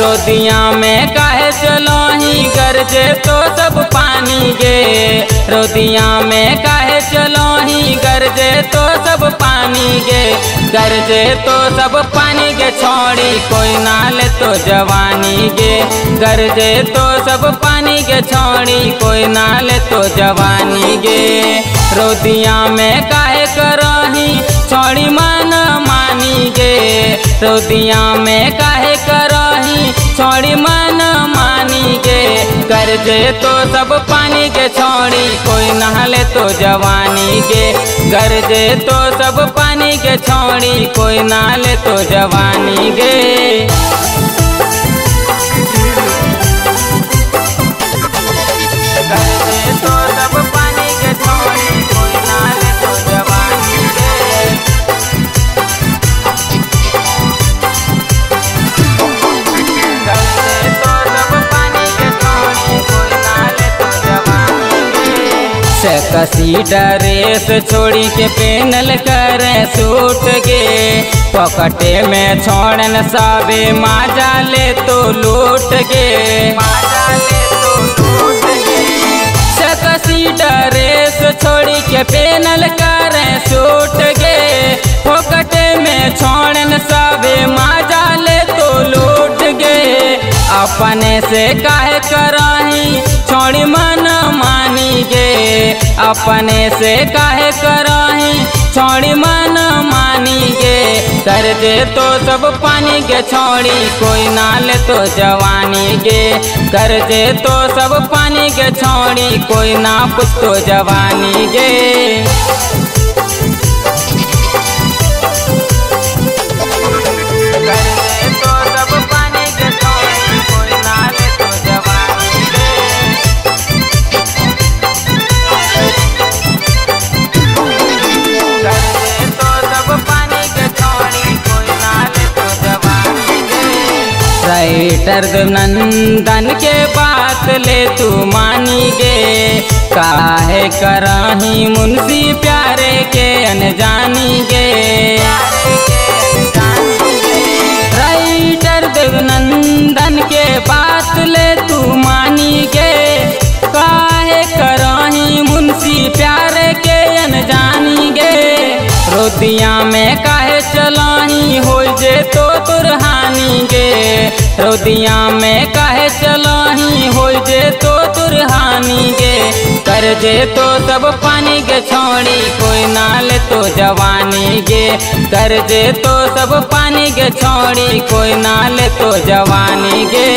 रोदिया में काहे चलो ही गरजे तो सब पानी गे रोदिया में काहे चलो ही गरजे तो सब पानी गे गरजे तो सब पानी गे छोड़ी कोई नाल तो जवानी गे गरजे तो सब पानी गे छोड़ी कोई नाल तो जवानी गे रोदिया में काहे करही छोड़ी मन मानी गे रोदिया में काहे छोड़ी मन मानी गे दे तो सब पानी के छोड़ी। कोई नहले तो जवानी गे दे तो सब पानी के छोड़ी। कोई नहले तो जवानी गे से कसी ड्रेस छोड़ी के पेनल कर सूट गे पकटे में छोड़न साबे, माजा ले तो लूट गे माजा ले तो लूट गे से कसी ड्रेस छोड़ी के पेनल कर सूट गे पकटे में छोड़न साबे, माजा ले तो लूट गे अपने से काहे करही, छोड़ी अपने से काहे करही, छोड़ी मन मानी गे दे तो सब पानी के, छोड़ी कोई ना ले तो जवानी गे दे तो सब पानी के, छोड़ी कोई ना कुछ तो जवानी गे राइटर नंदन के बात ले तू मानी गे काहे करही मुंशी प्यारे के अनजानी गे राइटर देवनंदन के बात ले तू मानी गे काहे करही मुंशी प्यारे के अनजानी गे रोतिया में काहे रोदिया में काहे चलाही? हो जे तो तुरहानी गे। कर जे तो सब पानी के छोड़ी कोई नाल तो जवानी गे। कर जे तो सब पानी के छोड़ी कोई नाल तो जवानी गे।